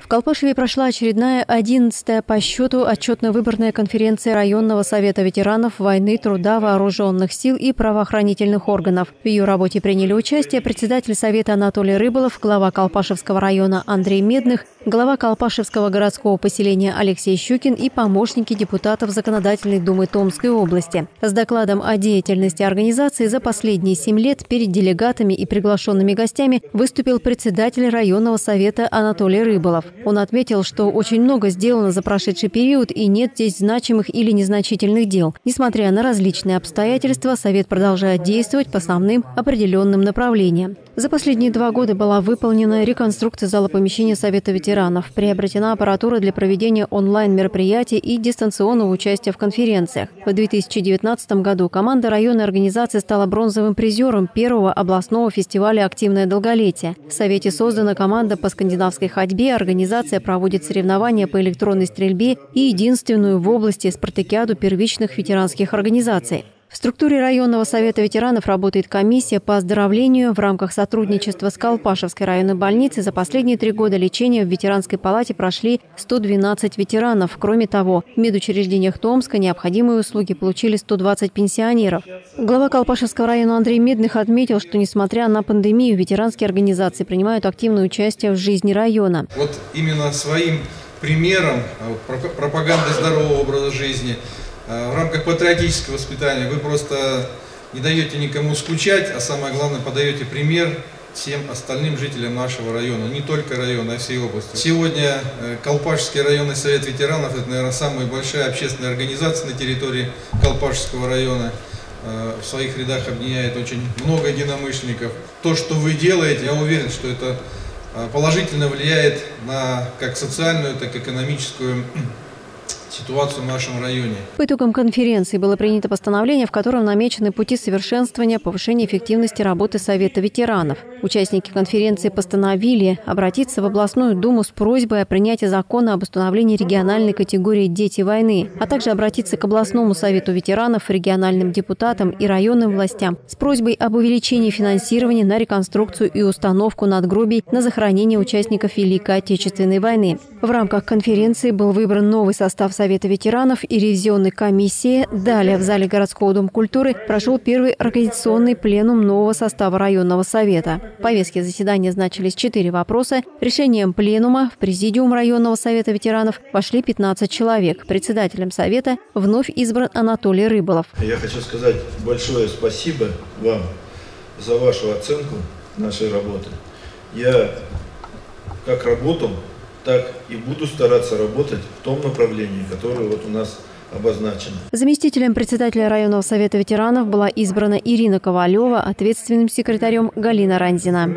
В Колпашеве прошла очередная 11-я по счету отчетно-выборная конференция районного совета ветеранов войны, труда, вооруженных сил и правоохранительных органов. В ее работе приняли участие председатель совета Анатолий Рыболов, глава Колпашевского района Андрей Медных, глава Колпашевского городского поселения Алексей Щукин и помощники депутатов Законодательной думы Томской области. С докладом о деятельности организации за последние семь лет перед делегатами и приглашенными гостями выступил председатель районного совета Анатолий Рыболов. Он отметил, что очень много сделано за прошедший период и нет здесь значимых или незначительных дел. Несмотря на различные обстоятельства, совет продолжает действовать по основным определенным направлениям. За последние два года была выполнена реконструкция зала помещения Совета ветеранов, приобретена аппаратура для проведения онлайн-мероприятий и дистанционного участия в конференциях. В 2019 году команда районной организации стала бронзовым призером первого областного фестиваля «Активное долголетие». В Совете создана команда по скандинавской ходьбе, организация проводит соревнования по электронной стрельбе и единственную в области спартакиаду первичных ветеранских организаций. В структуре районного совета ветеранов работает комиссия по оздоровлению в рамках сотрудничества с Колпашевской районной больницей. За последние три года лечения в ветеранской палате прошли 112 ветеранов. Кроме того, в медучреждениях Томска необходимые услуги получили 120 пенсионеров. Глава Колпашевского района Андрей Медных отметил, что несмотря на пандемию, ветеранские организации принимают активное участие в жизни района. Вот именно своим примером а, пропаганды здорового образа жизни – Э, в рамках патриотического воспитания вы просто не даете никому скучать, а самое главное подаете пример всем остальным жителям нашего района, не только района, а всей области. Сегодня э, Колпашский районный совет ветеранов, это, наверное, самая большая общественная организация на территории Колпашского района. Э, в своих рядах объединяет очень много единомышленников. То, что вы делаете, я уверен, что это положительно влияет на как социальную, так и экономическую ситуацию в нашем районе. По итогам конференции было принято постановление, в котором намечены пути совершенствования, повышения эффективности работы Совета ветеранов. Участники конференции постановили обратиться в областную думу с просьбой о принятии закона об установлении региональной категории «Дети войны», а также обратиться к областному совету ветеранов, региональным депутатам и районным властям с просьбой об увеличении финансирования на реконструкцию и установку надгробий на захоронение участников Великой Отечественной войны. В рамках конференции был выбран новый состав Совета ветеранов и ревизионной комиссии. Далее в зале городского дома культуры прошел первый организационный пленум нового состава районного совета. В повестке заседания значились четыре вопроса. Решением пленума в президиум районного совета ветеранов вошли 15 человек. Председателем совета вновь избран Анатолий Рыболов. Я хочу сказать большое спасибо вам за вашу оценку нашей работы. Я как работал так и буду стараться работать в том направлении, которое вот у нас обозначено. Заместителем председателя районного совета ветеранов была избрана Ирина Ковалева, ответственным секретарем Галина Ранзина.